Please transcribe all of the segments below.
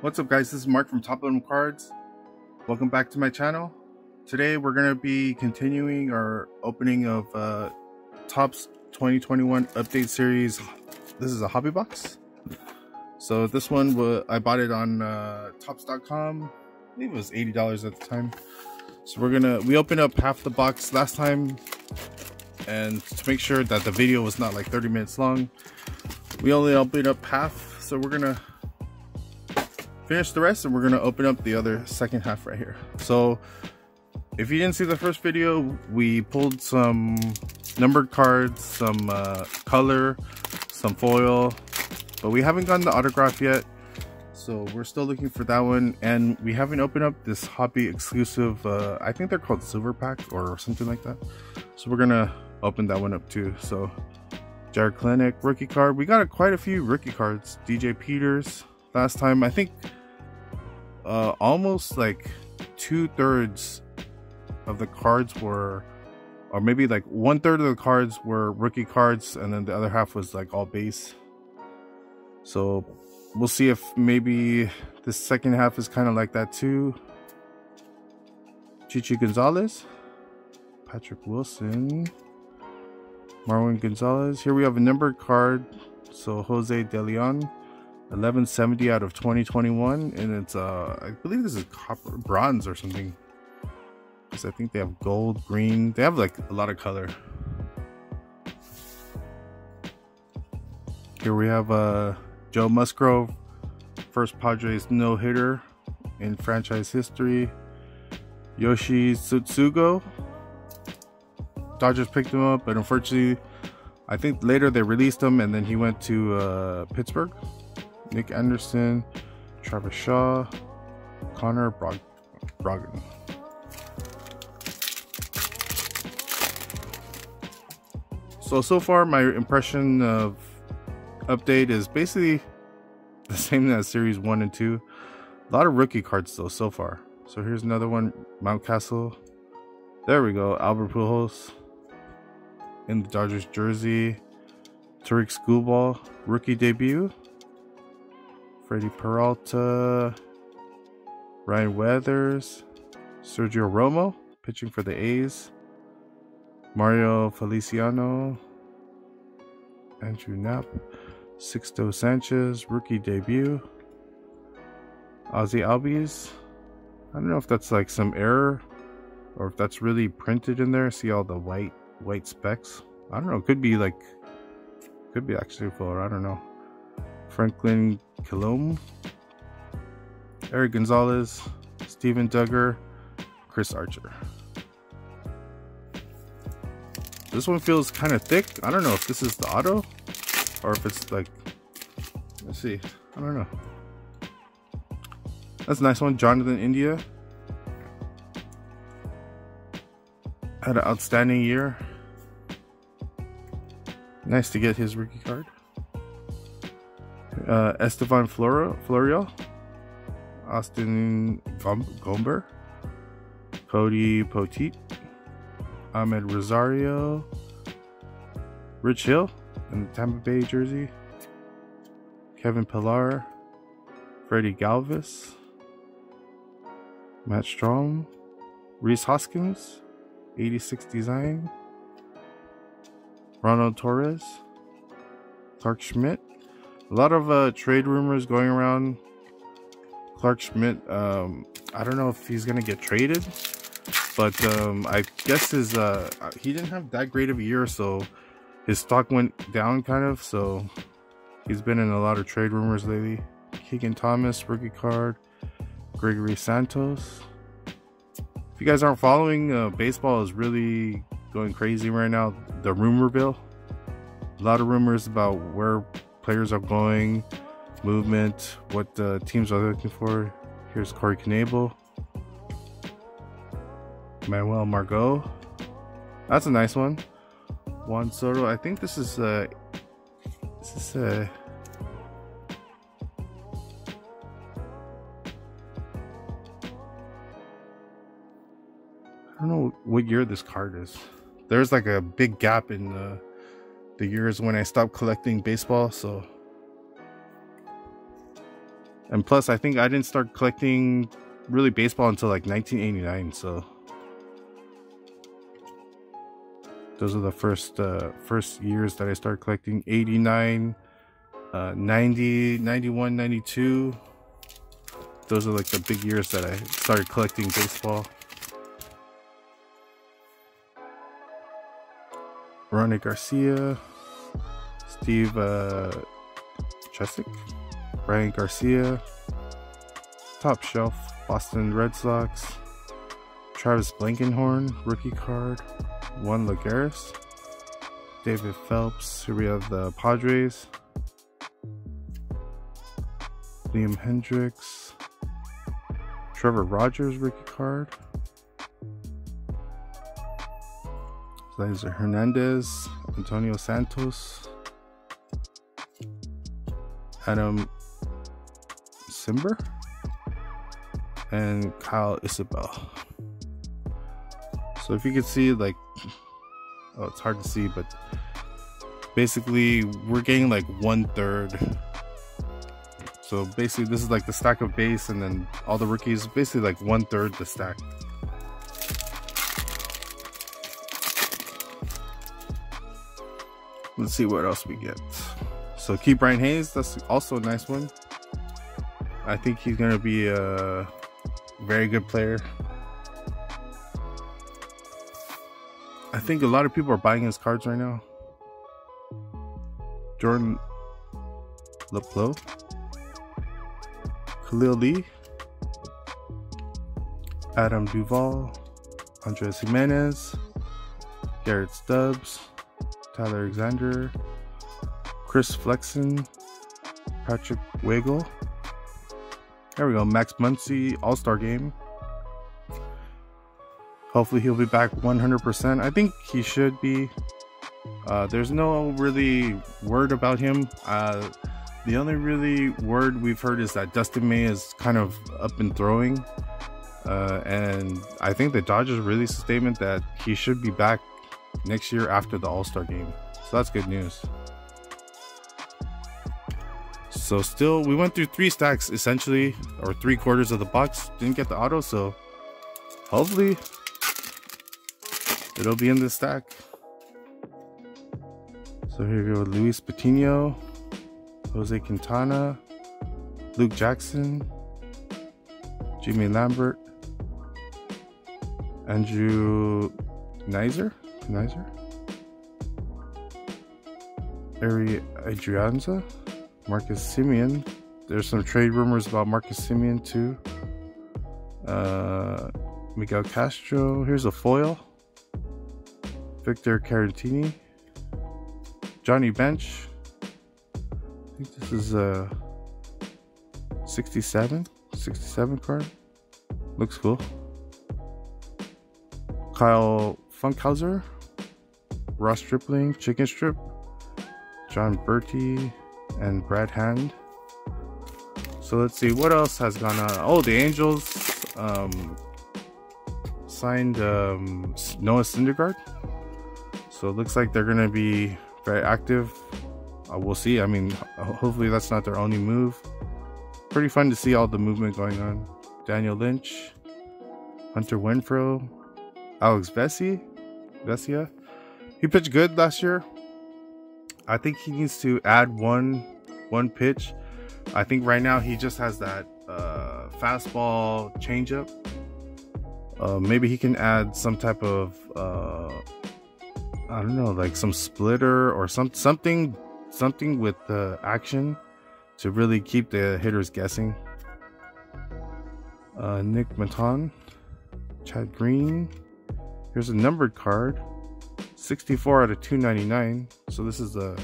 What's up guys, this is Mark from TopLoademCards. Welcome back to my channel. Today we're going to be continuing our opening of uh, Topps 2021 Update Series. This is a hobby box. So this one, I bought it on uh, Topps.com. I believe it was $80 at the time. So we're gonna, we opened up half the box last time. And to make sure that the video was not like 30 minutes long, we only opened up half. So we're gonna finish the rest and we're gonna open up the other second half right here. So if you didn't see the first video we pulled some numbered cards some uh, color some foil but we haven't gotten the autograph yet. So we're still looking for that one and we haven't opened up this hobby exclusive uh, i think they're called silver pack or something like that. So we're gonna open that one up too. So Jarred Kelenic rookie card. We got a, quite a few rookie cards. Dj peters last time i think uh, almost like two thirds of the cards were, or maybe like one third of the cards were rookie cards, and then the other half was like all base. So we'll see if maybe the second half is kind of like that too. Chichi Gonzalez, Patrick Wilson, Marwin Gonzalez. Here we have a numbered card. So Jose De Leon, 1170 out of 2021 and it's uh i believe this is copper bronze or something. Because i think they have gold green they have like a lot of color. Here we have uh joe musgrove first padres no-hitter in franchise history. Yoshi tsutsugo dodgers picked him up but unfortunately i think later they released him and then he went to uh pittsburgh Nick Anderson, Travis Shaw, Connor Brog- Brogdon. So, so far, my impression of update is basically the same as series 1 and 2. A lot of rookie cards, though, so far. So, here's another one Mountcastle. There we go. Albert Pujols in the Dodgers jersey. Tarik Skubal, rookie debut. Freddie Peralta, Ryan Weathers, Sergio Romo pitching for the A's, Mario Feliciano, Andrew Knapp, Sixto Sanchez, rookie debut, Ozzie Albies. I don't know if that's like some error or if that's really printed in there. See all the white white specks. I don't know. Could be like, could be actually full. I don't know. Franklin Kilome, Eric Gonzalez, Steven Duggar, Chris Archer. This one feels kind of thick. I don't know if this is the auto or if it's like, let's see. I don't know. That's a nice one. Jonathan India. Had an outstanding year. Nice to get his rookie card uh, Estevan Floro, Florial, Austin Gomber, Cody Poteet, Amed Rosario, Rich Hill in the Tampa Bay jersey, Kevin Pillar, Freddy Galvis, Matt Strom, Rhys Hoskins, 86 design, Ronald Torreyes, Clarke Schmidt, a lot of uh, trade rumors going around. Clarke Schmidt, um, I don't know if he's gonna get traded, but um, I guess his uh, he didn't have that great of a year, so his stock went down kind of. So he's been in a lot of trade rumors lately. Keegan Thompson, rookie card. Gregory Santos. If you guys aren't following, uh, baseball is really going crazy right now. The rumor bill. A lot of rumors about where players are going, movement, what the teams are looking for. Here's Corey Knebel, Manuel Margot. That's a nice one. Juan Soto. I think this is uh this is uh I don't know what year this card is. There's like a big gap in the the years when I stopped collecting baseball, so And plus, I think I didn't start collecting really baseball until like 1989. So those are the first uh, first years that I started collecting. 89, uh, 90, 91, 92. Those are like the big years that I started collecting baseball. Ronnie Garcia, Steve uh, Chesick, Bryan Garcia, Top Shelf, Boston Red Sox, Travis Blankenhorn, rookie card, Juan Lagares, David Phelps. Here we have the Padres, Liam Hendriks, Trevor Rogers, rookie card. Cesar Hernandez, Antonio Santos, Adam Cimber, and Kyle Isbel. So if you can see, like, oh, it's hard to see, but basically we're getting like one third. So basically, this is like the stack of base, and then all the rookies, basically like one third the stack. Let's see what else we get. So Ke'Bryan Hayes, that's also a nice one. I think he's gonna be a very good player. I think a lot of people are buying his cards right now. Jordan Luplow, Khalil Lee, Adam Duvall, Andres Gimenez, Garrett Stubbs, Tyler Alexander, Chris Flexen, Patrick Weigel. There we go, Max Muncy, All Star game. Hopefully, he'll be back 100%. I think he should be. Uh, there's no really word about him. Uh, the only really word we've heard is that Dustin May is kind of up and throwing. Uh, and I think the Dodgers released a statement that he should be back next year after the All Star game. So that's good news. So still, we went through three stacks essentially, or three quarters of the box. Didn't get the auto, so hopefully it'll be in the stack. So here we go, Luis Patino, Jose Quintana, Luke Jackson, Jimmy Lambert, Andrew Knizner, Knizner, Ari Adrianza, Marcus Semien. There's some trade rumors about Marcus Semien too. Uh, Miguel Castro. Here's a foil. Victor Caratini. Johnny Bench. I think this is a 67. 67 card. Looks cool. Kyle Funkhouser. Ross Stripling. Chicken Strip. Jon Berti and Brad Hand. So let's see what else has gone on. Oh, the Angels um, signed um, Noah Syndergaard. So it looks like they're going to be very active. Uh, we'll see. I mean, hopefully that's not their only move. Pretty fun to see all the movement going on. Daniel Lynch, Hunter Winfro, Alex Vesey, Vesia. He pitched good last year. I think he needs to add one one pitch. I think right now he just has that uh, fastball changeup. Uh, maybe he can add some type of uh, I don't know, like some splitter or some something something with the action to really keep the hitters guessing. Uh, Nick Maton, Chad Green. Here's a numbered card. 64 out of 299. So this is a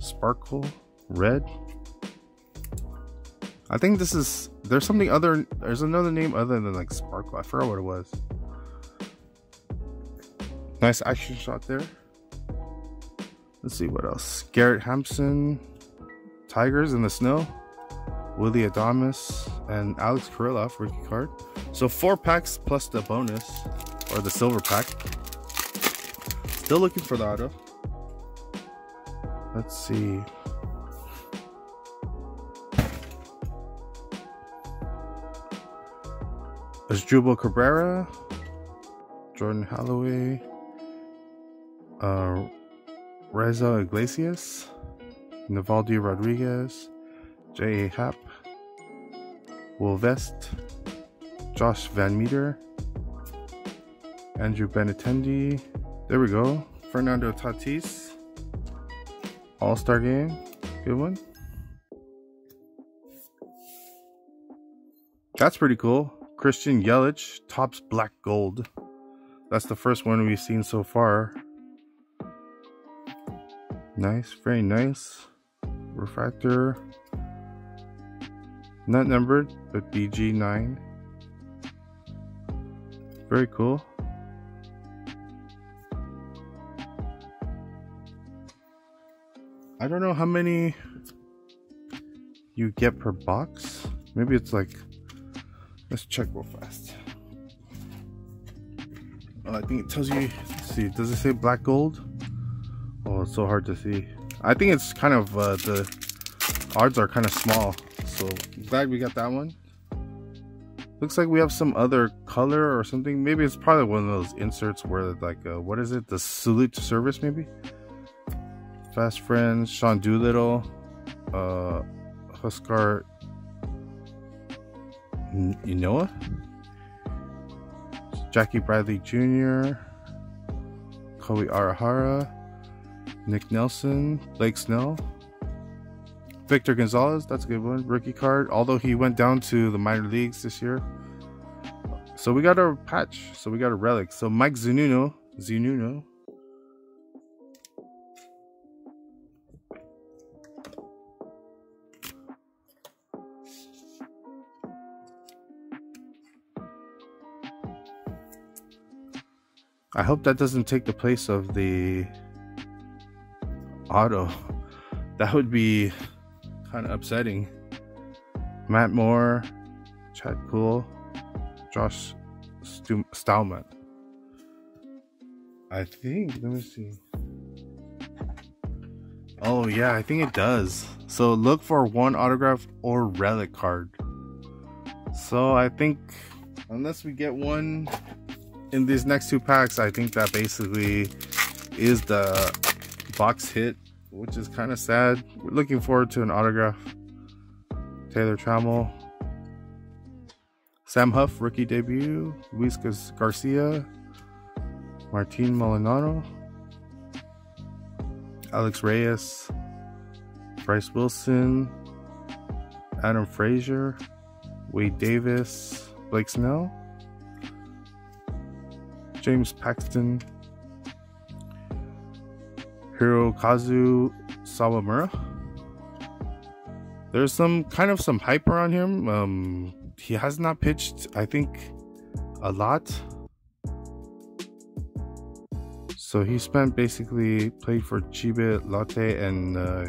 sparkle red. I think this is there's something other there's another name other than like sparkle. I forgot what it was. Nice action shot there. Let's see what else. Garrett Hampson, Tigers in the Snow, Willy Adames, and Alex Kirilloff rookie card. So four packs plus the bonus or the silver pack. Still looking for the auto. Let's see. Asdrubal Cabrera, Jordan Holloway, uh, Reza Iglesias, Nivaldo Rodriguez, J.A. Happ, Will Vest, Josh Van Meter, Andrew Benintendi. There we go. Fernando Tatis. All Star game. Good one. That's pretty cool. Christian Yelich, Topps Black Gold. That's the first one we've seen so far. Nice, very nice. Refractor. Not numbered, but BG9. Very cool. I don't know how many you get per box. Maybe it's like, let's check real fast. Oh, I think it tells you, see, does it say black gold? Oh, it's so hard to see. I think it's kind of, uh, the odds are kind of small. So glad we got that one. Looks like we have some other color or something. Maybe it's probably one of those inserts where like, uh, what is it? The salute service maybe? Fast Friends, Sean Doolittle, uh, Huascar Ynoa, Jackie Bradley Jr., Kohei Arihara, Nick Nelson, Blake Snell, Victor Gonzalez, that's a good one. Rookie card, although he went down to the minor leagues this year. So we got a patch. So we got a relic. So Mike Zunino, Zunino, I hope that doesn't take the place of the auto. That would be kind of upsetting. Matt Moore, Chad Kuhl, Josh Stu- I think, let me see. Oh, yeah, I think it does. So look for one autograph or relic card. So I think, unless we get one in these next two packs, I think that basically is the box hit, which is kind of sad. We're looking forward to an autograph. Taylor Trammell. Sam Huff, rookie debut. Luis Garcia. Martin Molinaro. Alex Reyes. Bryce Wilson. Adam Frazier. Wade Davis. Blake Snell. James Paxton, Hirokazu Sawamura. There's some kind of some hype around him. Um, he has not pitched, I think, a lot. So he spent basically played for Chiba Lotte and uh,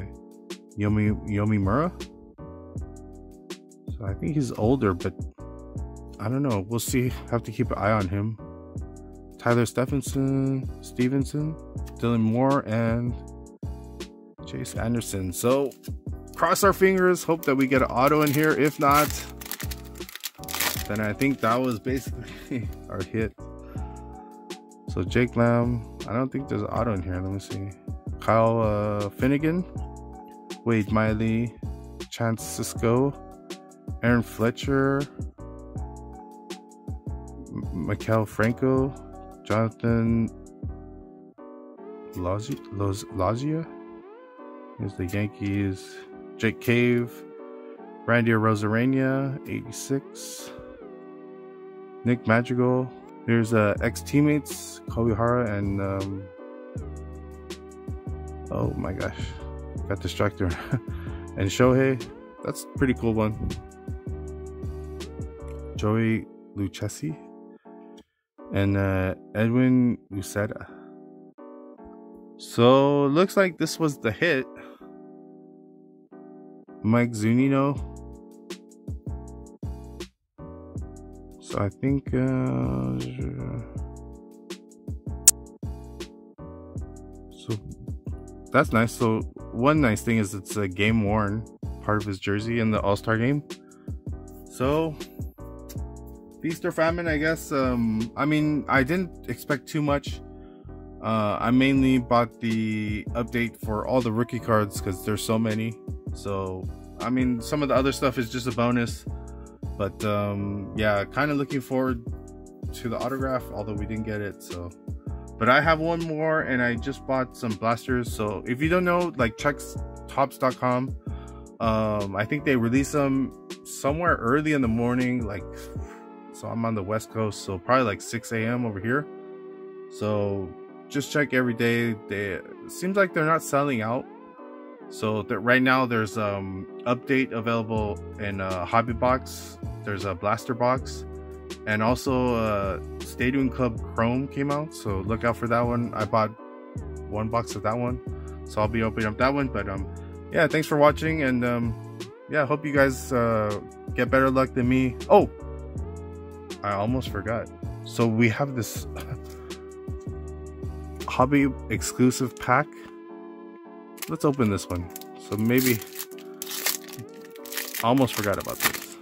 Yomi Yomiuri. So I think he's older, but I don't know. We'll see. Have to keep an eye on him. Tyler Stephenson, Stevenson, Dylan Moore, and Chase Anderson. So cross our fingers, hope that we get an auto in here. If not, then I think that was basically our hit. So Jake Lamb, I don't think there's an auto in here. Let me see. Kyle uh, Finnegan, Wade Miley, Chance Sisco, Aaron Fletcher, Maikel Franco, Jonathan Loaisiga is the Yankees. Jake Cave, Randy Arozarena, 86. Nick Madrigal. There's uh, ex teammates, Kobe Hara and um, oh my gosh, got distracted. and Shohei, that's pretty cool one. Joey Lucchesi and uh, Edwin Uceta. So looks like this was the hit. Mike Zunino. So I think uh, so that's nice. So one nice thing is it's a game worn part of his jersey in the All Star game. So Feast or famine, I guess. Um, I mean, I didn't expect too much. Uh, I mainly bought the update for all the rookie cards because there's so many. So, I mean, some of the other stuff is just a bonus. But um, yeah, kind of looking forward to the autograph, although we didn't get it. So, but I have one more, and I just bought some blasters. So if you don't know, like check Topps.com. Um, I think they release them somewhere early in the morning, like so I'm on the west coast, so probably like 6 a.m. over here. So just check every day. They seems like they're not selling out. So that right now there's um update available in uh, Hobby Box. There's a blaster box, and also uh, Stadium Club Chrome came out. So look out for that one. I bought one box of that one, so I'll be opening up that one. But um, yeah, thanks for watching, and um, yeah, hope you guys uh, get better luck than me. Oh, I almost forgot. So we have this hobby exclusive pack. Let's open this one. So maybe I almost forgot about this.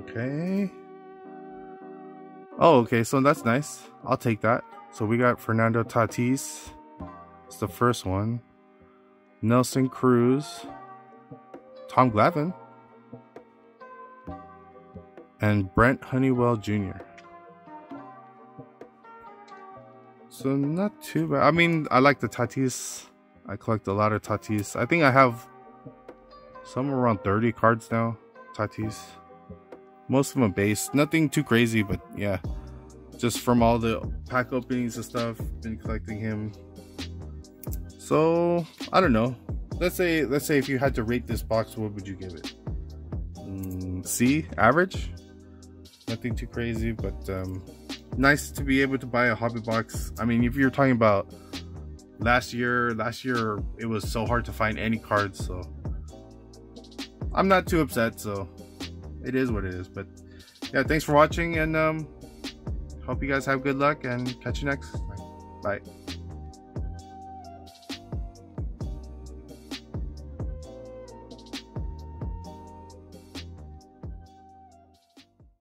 Okay. Oh, okay, so that's nice. I'll take that. So we got Fernando Tatis. It's the first one. Nelson Cruz. Tom Glavine and Brent Honeywell Jr. So not too bad. I mean, I like the Tatis. I collect a lot of Tatis. I think I have somewhere around 30 cards now. Tatis. Most of them base. Nothing too crazy, but yeah. Just from all the pack openings and stuff. Been collecting him. So I don't know. Let's say let's say if you had to rate this box, what would you give it? Mm, C average nothing too crazy, but um, nice to be able to buy a hobby box. I mean, if you're talking about last year, last year it was so hard to find any cards, so I'm not too upset. So it is what it is. But yeah, thanks for watching, and um, hope you guys have good luck, and catch you next time. Bye.